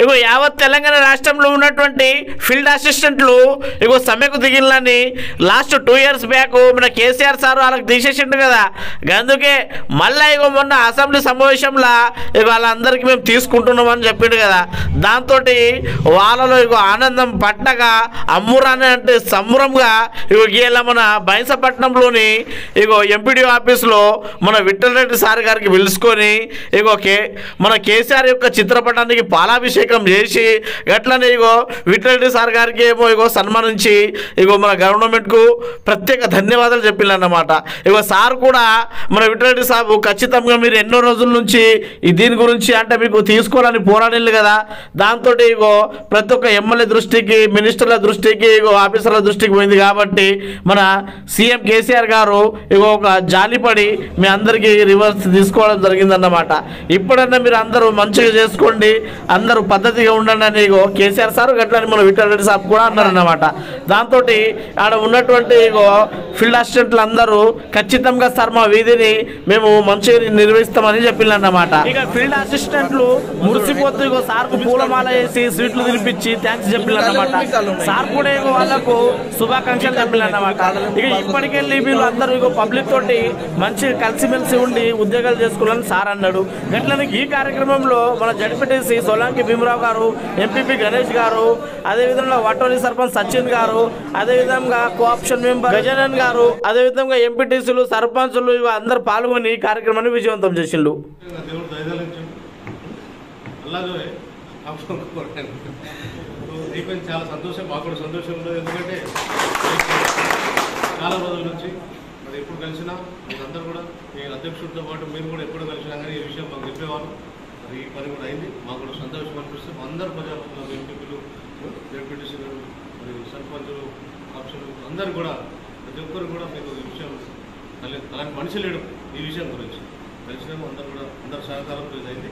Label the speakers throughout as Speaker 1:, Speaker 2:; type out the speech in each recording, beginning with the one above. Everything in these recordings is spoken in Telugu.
Speaker 1: ఇగో యావత్ తెలంగాణ రాష్ట్రంలో ఉన్నటువంటి ఫీల్డ్ అసిస్టెంట్లు ఇగో సమ్మెకు దిగిలని లాస్ట్ టూ ఇయర్స్ బ్యాక్ మన కేసీఆర్ సార్ వాళ్ళకి తీసేసిండు కదా. అందుకే మళ్ళీ ఇగో మొన్న అసెంబ్లీ సమావేశంలో ఇగో వాళ్ళందరికీ మేము తీసుకుంటున్నామని చెప్పిండు కదా. దాంతో వాళ్ళలో ఇగో ఆనందం పట్టగా అమ్మురాని అంటే సంబరంగా ఇగో గీల మన బైంసపట్నంలోని ఇగో ఎంపీడీ ఆఫీస్లో మన విఠల్ రెడ్డి సార్ గారికి పిలుచుకొని ఇగో కే మన కేసీఆర్ యొక్క చిత్రపటానికి పాలాభిషేకం చేసి ఎట్లనే ఇగో విట్లరెడ్డి సార్ గారికి ఏమో ఇగో సన్మానించి ఇగో మన గవర్నమెంట్కు ప్రత్యేక ధన్యవాదాలు చెప్పిందన్నమాట ఇగో సార్ కూడా మన విట్లరెడ్డి సాబు ఖచ్చితంగా మీరు ఎన్నో రోజుల నుంచి దీని గురించి అంటే మీకు తీసుకోవాలని పోరాడిల్లు కదా. దాంతో ఇగో ప్రతి ఒక్క ఎమ్మెల్యే దృష్టికి మినిస్టర్ల దృష్టికి ఇగో ఆఫీసర్ల దృష్టికి పోయింది కాబట్టి మన సీఎం కేసీఆర్ గారు ఇగో ఒక జాలిపడి మీ అందరికీ రివర్స్ తీసుకోవడం జరిగిందన్నమాట. ఇప్పుడన్నా మీరు అందరూ మంచిగా చేసుకోండి. అందరూ పద్ధతిగా ఉండండి అని ఇగో కేసీఆర్ సార్ గట్లని మన విఠల్ రెడ్డి సాబ్ కూడా అన్నారన్నమాట. దాంతో ఆడ ఉన్నటువంటి ఇగో ఫీల్డ్ అసిస్టెంట్లు అందరూ ఖచ్చితంగా సార్ మా వీధిని మేము మంచిగా నిర్వహిస్తామని చెప్పిందన్నమాట ఇక ఫీల్డ్ అసిస్టెంట్లు మురిసిపోతూ ఇగో సార్కు పూలమాల వేసి స్వీట్లు తినిపించి థ్యాంక్స్ చెప్పిందన్నమాట సార్ కూడా ఇగో వాళ్ళకు శుభాకాంక్షలు చెప్పిందన్నమాట ఇక ఇప్పటికెళ్ళి మీరు అందరూ ఇగో పబ్లిక్ తోటి మంచిగా కలిసిమెలిసి ఉండి ఉద్యోగాలు చేసుకోవాలని సార్ అన్నాడు. గట్లనే ఈ కార్యక్రమంలో మన జడ్పీటీసీ సోలంకి భీమరావు గారు ఎంపీపీ గణేష్ గారు అదేవిధంగా వటోలి సర్పంచ్ సచిన్ గారు అదేవిధంగా కోఆప్షన్ మెంబర్ గజానన్ గారు అదేవిధంగా ఎంపీటీసీలు సర్పంచులు ఇవి అందరు పాల్గొని ఈ కార్యక్రమాన్ని విజయవంతం చేసిండు.
Speaker 2: చాలా సంతోషం మాకు కూడా సంతోషం ఉండదు. ఎందుకంటే చాలా రోజుల నుంచి మరి ఎప్పుడు కలిసినా మీరందరూ కూడా మీ అధ్యక్షుడితో పాటు మీరు కూడా ఎప్పుడు కలిసినా కానీ ఈ విషయం మాకు చెప్పేవారు మరి ఈ పని కూడా అయింది. మాకు కూడా సంతోషం అనిపిస్తుంది. అందరు ప్రజాప్రతినిధులు ఎంపీలు జడ్పీటీసీలు మరి సర్పంచులు ఆప్షన్లు అందరు కూడా ప్రతి ఒక్కరు కూడా మీకు ఈ విషయం తల- అలాంటి మనిషి లేడు ఈ విషయం గురించి. కలిసినాము అందరు కూడా అందరు సహకారంతో ఇదైంది.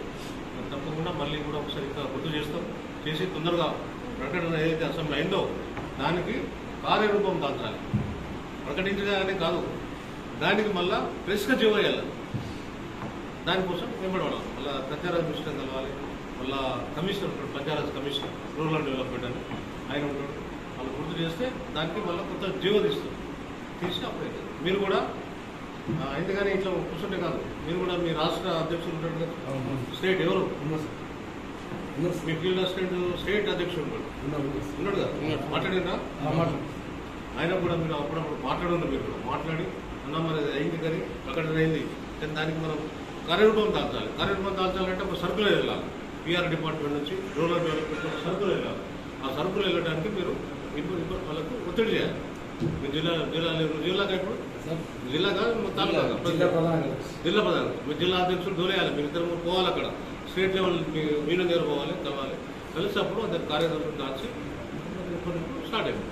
Speaker 2: తప్పకుండా మళ్ళీ కూడా ఒకసారి ఇంకా గుర్తు చేస్తాం. చేసి తొందరగా ప్రకటన ఏదైతే అసెంబ్లీ అయిందో దానికి కార్యరూపం దాచాలి ప్రకటించగానే కాదు దానికి మళ్ళా ప్రెస్గా జీవయ్యాలి దానికోసం వెంబడవాలి మళ్ళీ ప్రచార మినిస్టర్ కలవాలి. మళ్ళా కమిషనర్ ఉంటాడు పంచాయత్ కమిషనర్ రూరల్ డెవలప్మెంట్ అని. ఆయన ఉంటాడు. వాళ్ళు గుర్తు చేస్తే దానికి మళ్ళీ కొత్త జీవో తీస్తారు. తీసి అప్పుడు. మీరు కూడా ఆ, అయింది కానీ ఇట్లా కూర్చుంటే కాదు. మీరు కూడా మీ రాష్ట్ర అధ్యక్షులు ఉంటాడు కదా? స్టేట్ ఎవరు? మీ ఫీల్డ్ అసిస్టెంట్ స్టేట్ అధ్యక్షుడు ఉంటాడు. ఉన్నాడు కదా? మాట్లాడినా ఆయన కూడా మీరు అప్పుడప్పుడు మాట్లాడండి మీరు కూడా మాట్లాడి అన్న మరి అయింది కానీ ప్రకటన అయింది. కానీ దానికి మనం కార్యరూపం దాల్చాలి. కార్యరూపం దాల్చాలంటే ఒక సర్కులర్ వెళ్ళాలి. పిఆర్ డిపార్ట్మెంట్ నుంచి రూరల్ డెవలప్మెంట్ ఒక సర్కులర్ వెళ్ళాలి. ఆ సర్కులర్ వెళ్ళడానికి మీరు ఇప్పుడు ఇప్పుడు వాళ్ళకు ఒత్తిడి చేయాలి. మీ జిల్లా జిల్లా జిల్లాగా ఇప్పుడు? జిల్లా కాదు తాలూకా. జిల్లా ప్రధానం మీ జిల్లా అధ్యక్షుడు దూరేయాలి. మీరు ఇద్దరు పోవాలి అక్కడ. స్టేట్ లెవెల్ మీ మీన దగ్గర పోవాలి? కలవాలి. కలిసి అప్పుడు అందరు కార్యదర్శులు దాచి స్టార్ట్ అయింది